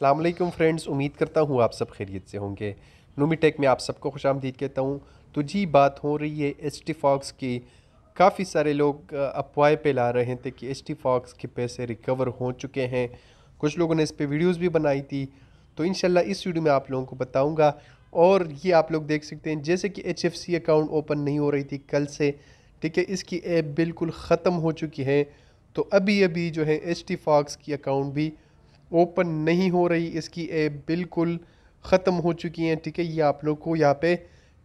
अल्लाम friends, उम्मीद करता हूँ आप सब खैरियत से होंगे। नूमी टेक में आप सबको खुश आमदीद कहता हूँ। तो जी, बात हो रही है एच टी फॉक्स की। काफ़ी सारे लोग अफवाह पे ला रहे थे कि एच टी फॉक्स के पैसे रिकवर हो चुके हैं। कुछ लोगों ने इस पर वीडियोज़ भी बनाई थी। तो इन इस वीडियो में आप लोगों को बताऊँगा। और ये आप लोग देख सकते हैं, जैसे कि H F C account open नहीं हो रही थी कल से, ठीक है? इसकी ऐप बिल्कुल ख़त्म हो चुकी है। तो अभी अभी जो है एच टी फॉक्स की अकाउंट भी ओपन नहीं हो रही, इसकी ऐप बिल्कुल ख़त्म हो चुकी हैं, ठीक है? ये आप लोग को यहाँ पे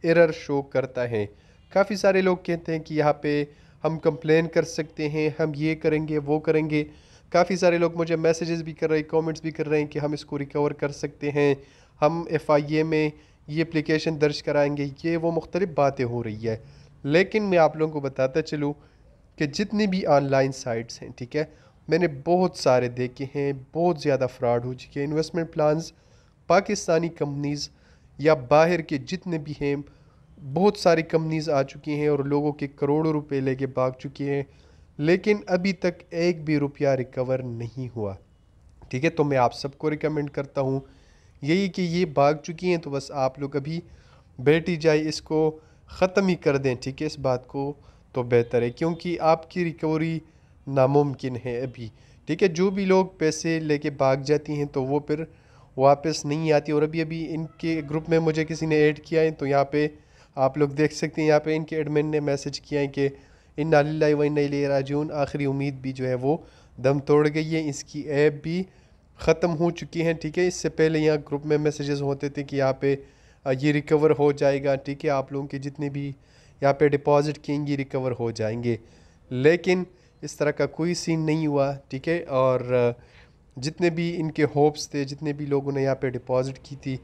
एरर शो करता है। काफ़ी सारे लोग कहते हैं कि यहाँ पे हम कंप्लेन कर सकते हैं, हम ये करेंगे, वो करेंगे। काफ़ी सारे लोग मुझे मैसेजेस भी कर रहे हैं कमेंट्स भी कर रहे हैं कि हम इसको रिकवर कर सकते हैं। हम एफ़ आई ए में ये अप्लीकेशन दर्ज कराएँगे, ये वो मुख्तलिफ़ बातें हो रही है। लेकिन मैं आप लोगों को बताता चलूँ कि जितनी भी ऑनलाइन साइट्स हैं, ठीक है? मैंने बहुत सारे देखे हैं, बहुत ज़्यादा फ्रॉड हो चुके हैं। इन्वेस्टमेंट प्लान्स पाकिस्तानी कंपनीज़ या बाहर के जितने भी हैं, बहुत सारी कंपनीज़ आ चुकी हैं और लोगों के करोड़ों रुपए लेके भाग चुकी हैं, लेकिन अभी तक एक भी रुपया रिकवर नहीं हुआ। ठीक है तो मैं आप सबको रिकमेंड करता हूँ, यही कि ये भाग चुकी हैं तो बस आप लोग अभी बैठी जाए, इसको ख़त्म ही कर दें। ठीक है, इस बात को तो बेहतर है, क्योंकि आपकी रिकवरी नामुमकिन है अभी। ठीक है, जो भी लोग पैसे लेके भाग जाती हैं तो वो फिर वापस नहीं आती। और अभी अभी इनके ग्रुप में मुझे किसी ने ऐड किया है तो यहाँ पे आप लोग देख सकते हैं, यहाँ पे इनके एडमिन ने मैसेज किया है कि इन नाली व ले राजून आखिरी उम्मीद भी जो है वो दम तोड़ गई है। इसकी ऐप भी ख़त्म हो चुकी हैं। ठीक है, इससे पहले यहाँ ग्रुप में मैसेजेस होते थे कि यहाँ पे ये रिकवर हो जाएगा। ठीक है, आप लोगों के जितने भी यहाँ पे डिपॉज़िट किएँगे रिकवर हो जाएँगे। लेकिन इस तरह का कोई सीन नहीं हुआ, ठीक है? और जितने भी इनके होप्स थे, जितने भी लोगों ने यहाँ पे डिपॉज़िट की थी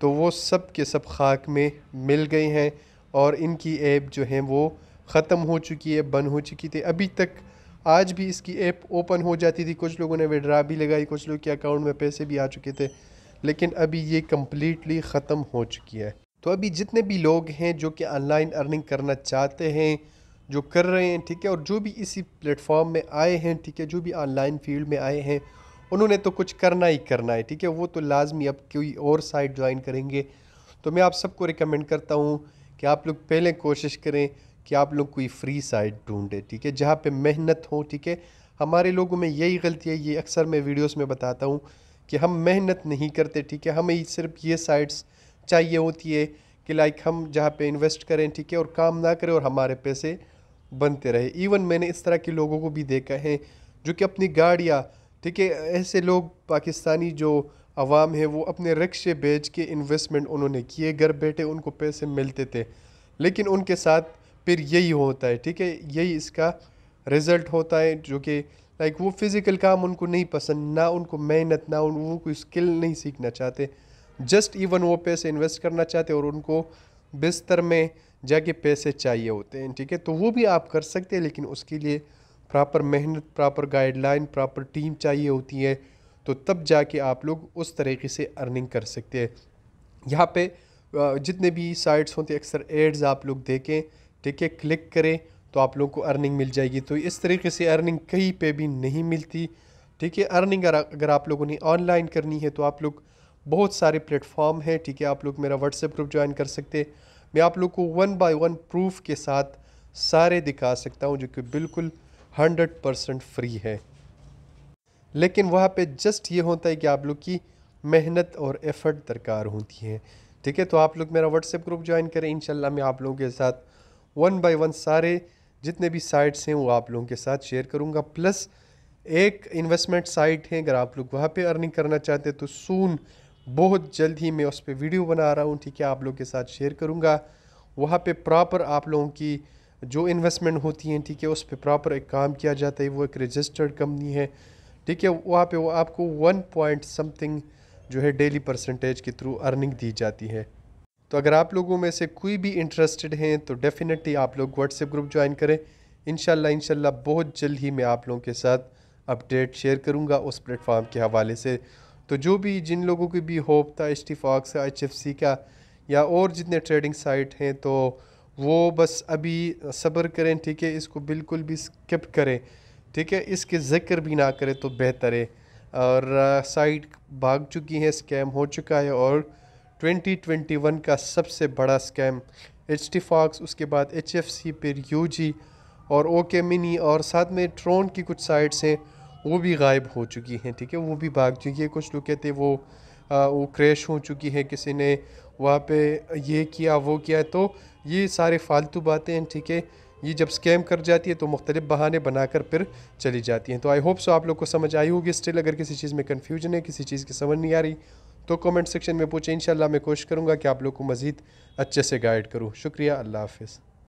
तो वो सब के सब खाक में मिल गए हैं और इनकी ऐप जो है वो ख़त्म हो चुकी है, बंद हो चुकी थी। अभी तक आज भी इसकी ऐप ओपन हो जाती थी। कुछ लोगों ने विड्रा भी लगाई, कुछ लोग के अकाउंट में पैसे भी आ चुके थे, लेकिन अभी ये कम्प्लीटली ख़त्म हो चुकी है। तो अभी जितने भी लोग हैं जो कि ऑनलाइन अर्निंग करना चाहते हैं जो कर रहे हैं, ठीक है, और जो भी इसी प्लेटफॉर्म में आए हैं, ठीक है, जो भी ऑनलाइन फ़ील्ड में आए हैं, उन्होंने तो कुछ करना ही करना है, ठीक है, वो तो लाजमी अब कोई और साइट ज्वाइन करेंगे। तो मैं आप सबको रिकमेंड करता हूँ कि आप लोग पहले कोशिश करें कि आप लोग कोई फ्री साइट ढूंढें, ठीक है, जहाँ पे मेहनत हो, ठीक है। हमारे लोगों में यही गलती है, ये अक्सर मैं वीडियोस में बताता हूँ कि हम मेहनत नहीं करते, ठीक है, हमें सिर्फ़ ये साइट्स चाहिए होती है कि लाइक हम जहाँ पे इन्वेस्ट करें, ठीक है, और काम ना करें और हमारे पैसे बनते रहे। इवन मैंने इस तरह के लोगों को भी देखा है, जो कि अपनी गाड़ियाँ, ठीक है, ऐसे लोग पाकिस्तानी जो आवाम है, वो अपने रिक्शे बेच के इन्वेस्टमेंट उन्होंने किए, घर बैठे उनको पैसे मिलते थे। लेकिन उनके साथ फिर यही होता है, ठीक है, यही इसका रिज़ल्ट होता है, जो कि लाइक वो फ़िज़िकल काम उनको नहीं पसंद, ना उनको मेहनत, ना उन, वो कोई स्किल नहीं सीखना चाहते। जस्ट इवन वो पैसे इन्वेस्ट करना चाहते और उनको बिस्तर में जाके पैसे चाहिए होते हैं, ठीक है? तो वो भी आप कर सकते हैं, लेकिन उसके लिए प्रॉपर मेहनत प्रॉपर गाइडलाइन प्रॉपर टीम चाहिए होती है तो तब जाके आप लोग उस तरीके से अर्निंग कर सकते हैं। यहाँ पे जितने भी साइट्स होते हैं, अक्सर एड्स आप लोग देखें, ठीक है? क्लिक करें तो आप लोग को अर्निंग मिल जाएगी। तो इस तरीके से अर्निंग कहीं पे भी नहीं मिलती, ठीक है? अर्निंग अगर आप लोगों ने ऑनलाइन करनी है तो आप लोग बहुत सारे प्लेटफॉर्म हैं, ठीक है? आप लोग मेरा व्हाट्सएप ग्रुप ज्वाइन कर सकते हैं। मैं आप लोग को वन बाय वन प्रूफ के साथ सारे दिखा सकता हूँ जो कि बिल्कुल हंड्रेड परसेंट फ्री है। लेकिन वहाँ पे जस्ट ये होता है कि आप लोग की मेहनत और एफर्ट दरकार होती है। ठीक है तो आप लोग मेरा व्हाट्सएप ग्रुप ज्वाइन करें। इनशाला मैं आप लोगों के साथ वन बाय वन सारे जितने भी साइट्स हैं वो आप लोगों के साथ शेयर करूँगा। प्लस एक इन्वेस्टमेंट साइट है, अगर आप लोग वहाँ पे अर्निंग करना चाहते हैं तो सून बहुत जल्द ही मैं उस पर वीडियो बना रहा हूँ, ठीक है? आप लोग के साथ शेयर करूँगा। वहाँ पे प्रॉपर आप लोगों की जो इन्वेस्टमेंट होती हैं, ठीक है, उस पर प्रॉपर एक काम किया जाता है। वो एक रजिस्टर्ड कंपनी है, ठीक है? वहाँ पे वो आपको वन पॉइंट समथिंग जो है डेली परसेंटेज के थ्रू अर्निंग दी जाती है। तो अगर आप लोगों में से कोई भी इंटरेस्टेड हैं तो डेफिनेटली आप लोग व्हाट्सएप ग्रुप ज्वाइन करें। इनशाला इनशाला बहुत जल्द ही मैं आप लोगों के साथ अपडेट शेयर करूँगा उस प्लेटफॉर्म के हवाले से। तो जो भी जिन लोगों की भी होप था, एच टी फॉक्स का, एच एफ़ सी का, या और जितने ट्रेडिंग साइट हैं तो वो बस अभी सब्र करें, ठीक है? इसको बिल्कुल भी स्किप करें, ठीक है? इसके ज़िक्र भी ना करें तो बेहतर है। और साइट भाग चुकी हैं, स्कैम हो चुका है, और 2021 का सबसे बड़ा स्कैम एच टी फॉक्स, उसके बाद एच एफ़ सी, फिर यू जी और ओके मिनी और साथ में ट्रोन की कुछ साइट्स हैं वो भी गायब हो चुकी हैं ठीक है? वो भी भाग चुकी है। कुछ लोग कहते हैं वो आ, वो क्रैश हो चुकी है किसी ने वहाँ पे ये किया वो किया। तो ये सारे फालतू बातें हैं ठीक है? ये जब स्कैम कर जाती है तो मुख्तलिफ़ बहाने बनाकर फिर चली जाती हैं। तो आई होप सो आप लोग को समझ आई होगी। स्टिल अगर किसी चीज़ में कन्फ्यूज़न है किसी चीज़ की समझ नहीं आ रही तो कमेंट सेक्शन में पूछें। इंशाल्लाह मैं कोशिश करूँगा कि आप लोग को मज़ीद अच्छे से गाइड करूँ। शुक्रिया। अल्लाह हाफिज़।